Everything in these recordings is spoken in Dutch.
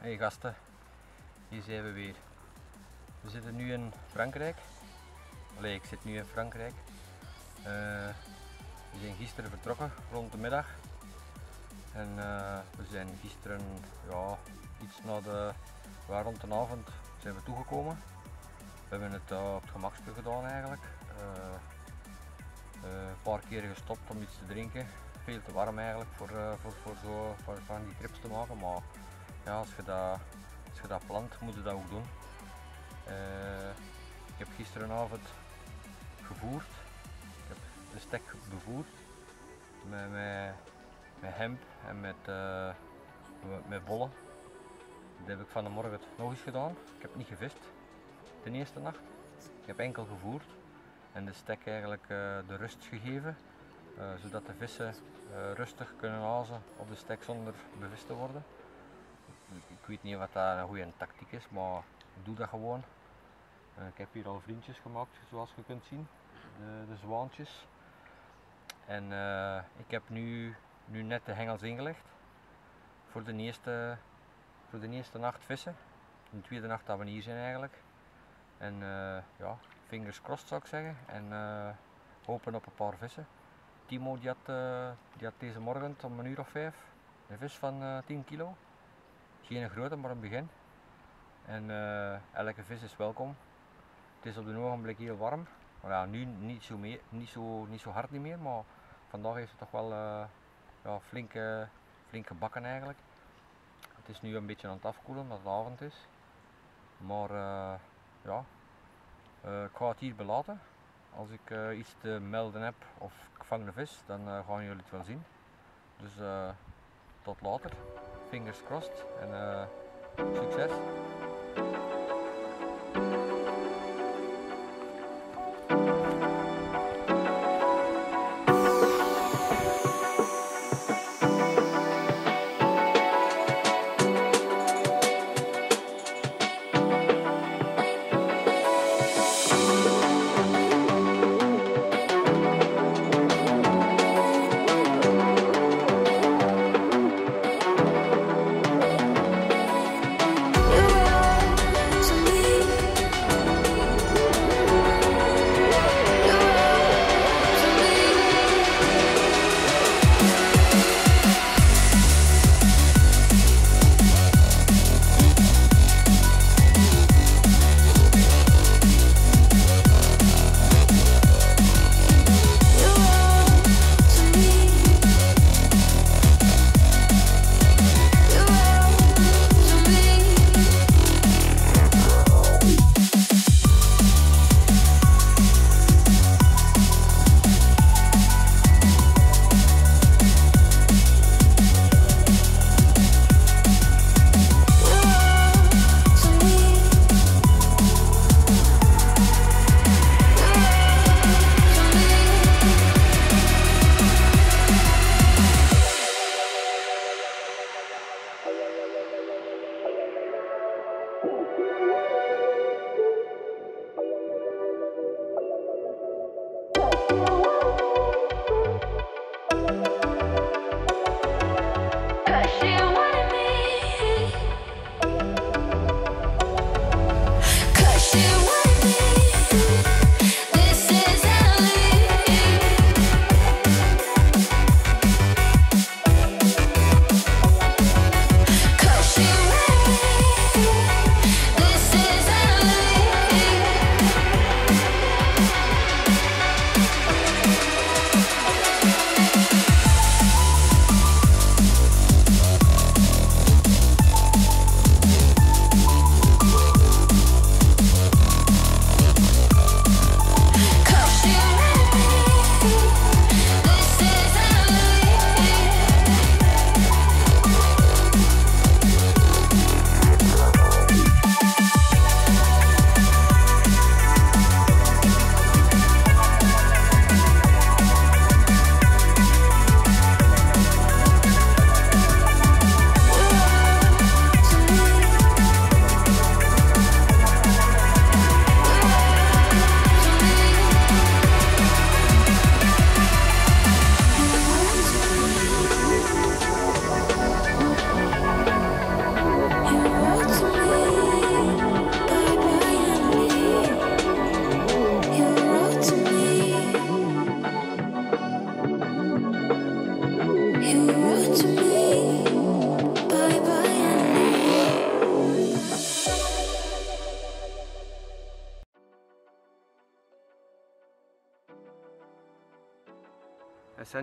Hey gasten, hier zijn we weer. We zitten nu in Frankrijk. Allee, ik zit nu in Frankrijk. Eh, we zijn gisteren vertrokken rond de middag. En eh, we zijn gisteren ja, iets na de, ja, rond de avond zijn we toegekomen. We hebben het eh, op het gemakste gedaan eigenlijk. Een paar keer gestopt om iets te drinken. Veel te warm eigenlijk voor, voor, voor, zo, van die trips te maken. Maar ja, als je dat, als je dat plant, moet je dat ook doen. Eh, ik heb gisterenavond gevoerd. Ik heb de stek bevoerd met, met, hemp en met, eh, met, met bollen. Dat heb ik van de morgen nog eens gedaan. Ik heb niet gevist de eerste nacht. Ik heb enkel gevoerd en de stek eigenlijk eh, de rust gegeven. zodat de vissen rustig kunnen hazen op de stek zonder bevist te worden. Ik- weet niet wat dat een goede tactiek is, maar ik doe dat gewoon. Eh, ik heb hier al vriendjes gemaakt, zoals je kunt zien, de, de zwaantjes. En eh, ik heb nu, nu net de hengels ingelegd voor de, eerste, voor de eerste nacht vissen. De tweede nacht dat we hier zijn eigenlijk. En eh, ja, fingers crossed zou ik zeggen. En hopen op een paar vissen. Timo die had, die had deze morgen om een uur of vijf een vis van eh 10 kilo. Geen grote, maar een begin. En eh, elke vis is welkom. Het is op het ogenblik heel warm. Maar nu niet zo, meer, niet, zo, niet zo hard niet meer, maar vandaag heeft het toch wel eh ja, flinke, flinke bakken eigenlijk. Het is nu een beetje aan het afkoelen omdat het avond is. Maar eh, ja, ik ga het hier belaten. Als ik iets te melden heb of ik vang de vis, dan gaan jullie het wel zien. Dus tot later. Fingers crossed en eh,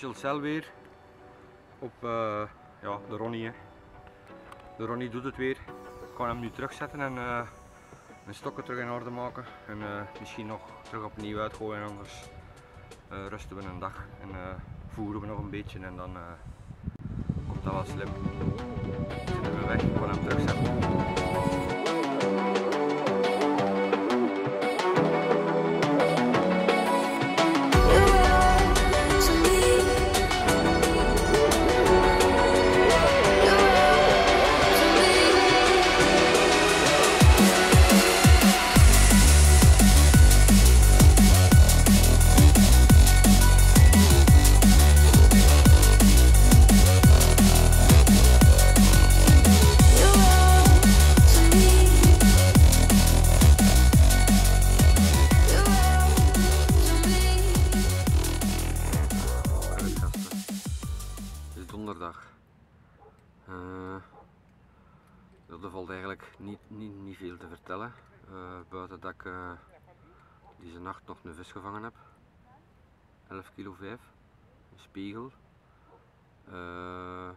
Essential Cell weer op eh, ja, de Ronnie. De Ronnie doet het weer. Ik ga hem nu terugzetten en eh mijn stokken terug in orde maken. En eh, misschien nog terug opnieuw uitgooien. Anders rusten we een dag en voeren we nog een beetje en dan komt dat wel slim. Zitten we weg, ik ga hem terugzetten. Te vertellen. eh, buiten dat ik eh, deze nacht nog een vis gevangen heb. 11 kilo 5. Een spiegel. Eh,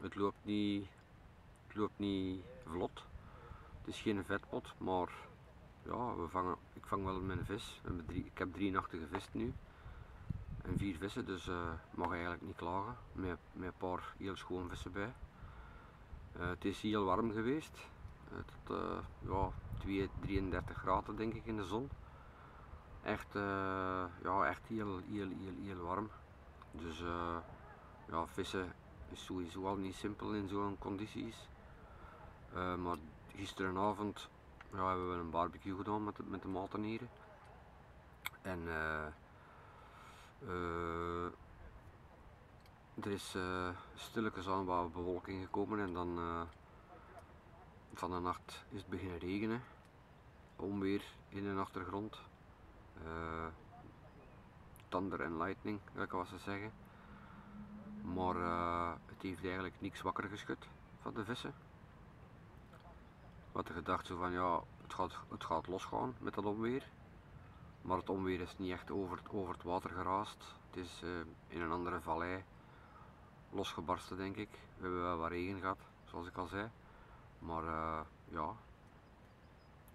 het, loopt niet, het loopt niet vlot. Het is geen vetpot, maar ja, we vangen, ik vang wel mijn vis. Ik heb drie nachten gevist nu en vier vissen, dus eh mag eigenlijk niet klagen. Met, met een paar heel schoon vissen bij. Het is heel warm geweest. Had, eh, ja, 2, 33 graden denk ik in de zon. Echt, eh, ja, echt heel, heel, heel, heel warm. Dus eh, ja, vissen is sowieso al niet simpel in zo'n condities. Maar gisterenavond ja, hebben we een barbecue gedaan met de, met de maten hier. En er is eh stilletjes aan wat bewolking gekomen en dan van de nacht is het beginnen regenen. Onweer in de achtergrond. Eh, thunder en lightning, gelijk wat ze zeggen. Maar eh, het heeft eigenlijk niks wakker geschud van de vissen. We hadden gedacht zo van ja, het gaat, het gaat losgaan met dat onweer. Maar het onweer is niet echt over, het- over het water geraast. Het is eh, in een andere vallei losgebarsten, denk ik. We hebben wel wat regen gehad, zoals ik al zei. Maar eh, ja,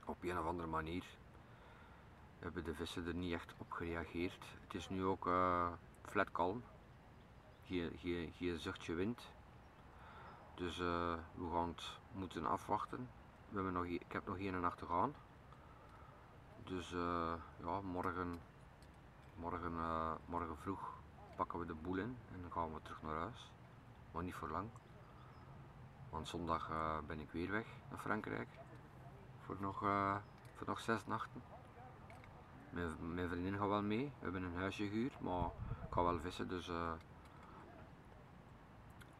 op een of andere manier hebben de vissen er niet echt op gereageerd. Het is nu ook eh flat kalm. Geen, geen, geen zuchtje wind. Dus eh, we gaan het moeten afwachten. We hebben nog, ik heb nog één nacht te gaan. Dus ja, morgen, morgen, morgen vroeg pakken we de boel in en dan gaan we terug naar huis. Maar niet voor lang. Want zondag eh, ben ik weer weg naar Frankrijk. Voor nog, eh, voor nog zes nachten. Mijn, vriendin gaat wel mee. We hebben een huisje gehuurd, maar ik ga wel vissen. Dus eh,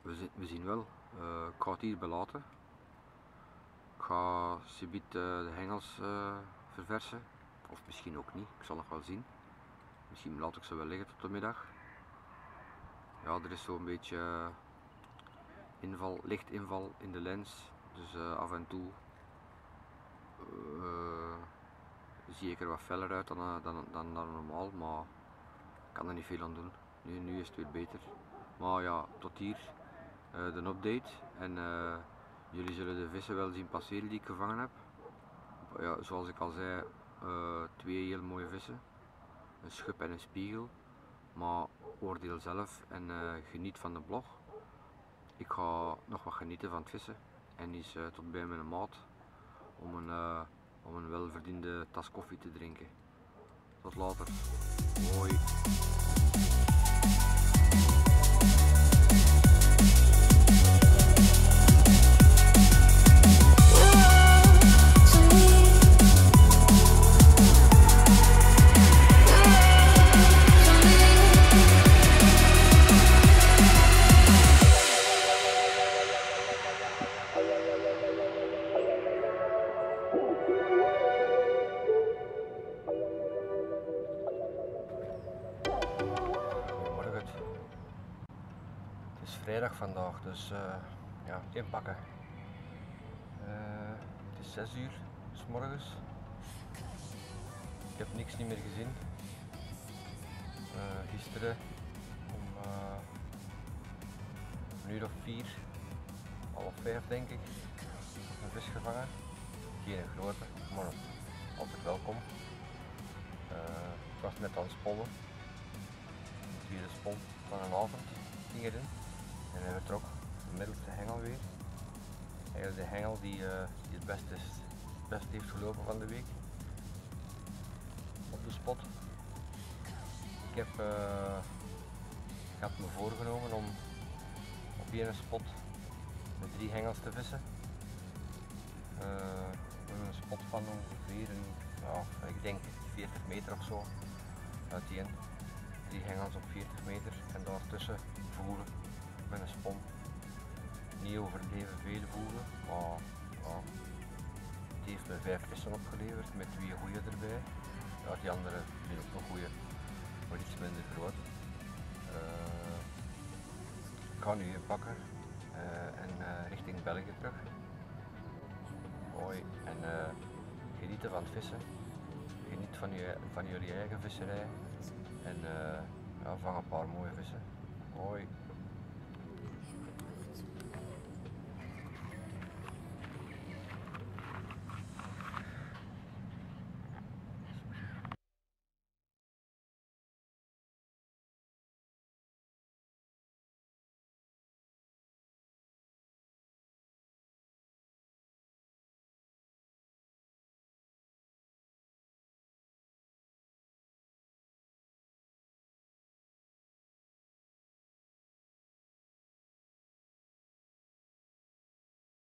we, zien, we zien wel. Ik ga het hier belaten. Ik ga subiet de hengels verversen. Of misschien ook niet, ik zal nog wel zien. Misschien laat ik ze wel liggen tot de middag. Ja, er is zo'n beetje inval, licht inval in de lens. Dus eh, af en toe eh, zie ik er wat feller uit dan, eh, dan, dan, dan normaal. Maar ik kan er niet veel aan doen. Nu, nu is het weer beter. Maar ja, tot hier eh, de update. En jullie zullen de vissen wel zien passeren die ik gevangen heb. Ja, zoals ik al zei, twee heel mooie vissen. Een schub en een spiegel. Maar oordeel zelf en geniet van de blog. Ik ga nog wat genieten van het vissen. En is eh, tot bij mijn maat om een, eh, om een welverdiende tas koffie te drinken. Tot later. Hoi. Vandaag, dus eh, ja, inpakken. Eh, het is 6 uur, s morgens. Ik heb niks niet meer gezien. Eh, gisteren Eh, een uur of vier, half vijf denk ik, een vis gevangen. Geen grote, maar altijd welkom. Ik was net aan het spollen. De tweede spol van een avond ging erin. En hij vertrok de middelste hengel weer. Eigenlijk de hengel die, eh, het beste, is, het beste heeft gelopen van de week. Op de spot. Ik heb eh, ik had me voorgenomen om op één spot met drie hengels te vissen. Met een spot van ongeveer ik denk 40 meter of zo uiteen. Drie hengels op 40 meter en daartussen voeren met een spon. Niet overdreven veel voeren, maar ja, het heeft me vijf vissen opgeleverd met twee goeie erbij. Ja, die andere zijn ook nog goeie, maar iets minder groot. Eh, ik ga nu pakken eh, en eh, richting België terug. Hoi en genieten van het vissen. Geniet van, je, van jullie eigen visserij en ja, vang een paar mooie vissen. Hoi.